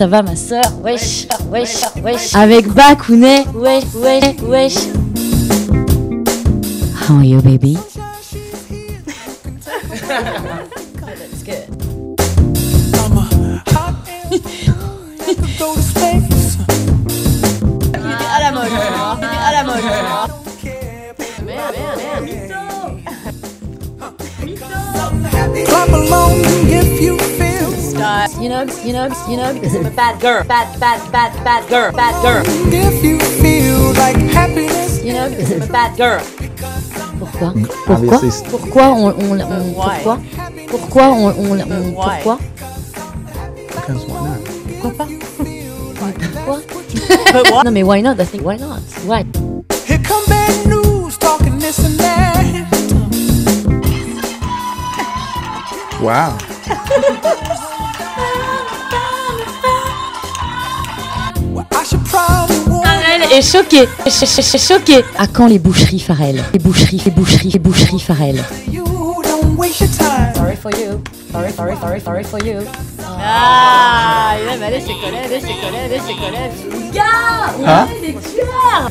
ça va ma soeur Wesh, wesh, wesh. Avec Bakounet, wesh, wesh, wesh. How are you, baby. À la mode, à la mode. Clap along. You know, you know, you know, because I'm a bad girl, bad, bad, bad, bad girl, bad girl. If you feel like happiness. You know, because I'm a bad girl. Pourquoi? Mm, pourquoi? Pourquoi on, on, on pourquoi? Pourquoi on, on, on pourquoi? Because why not? Pourquoi pas? Pourquoi? Non mais why not? I think why not? Why Here come bad news talking this and that. Wow. Farel est choqué, ch- ch- ch- choqué. À quand les boucheries Farel Les boucheries, les boucheries, les boucheries Farel. Sorry for you. Sorry, sorry, sorry, sorry for you. Ah, il aime aller chez collègues, chez collègues, chez collègues. Gars, on Hein est des tueurs